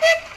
Hehehe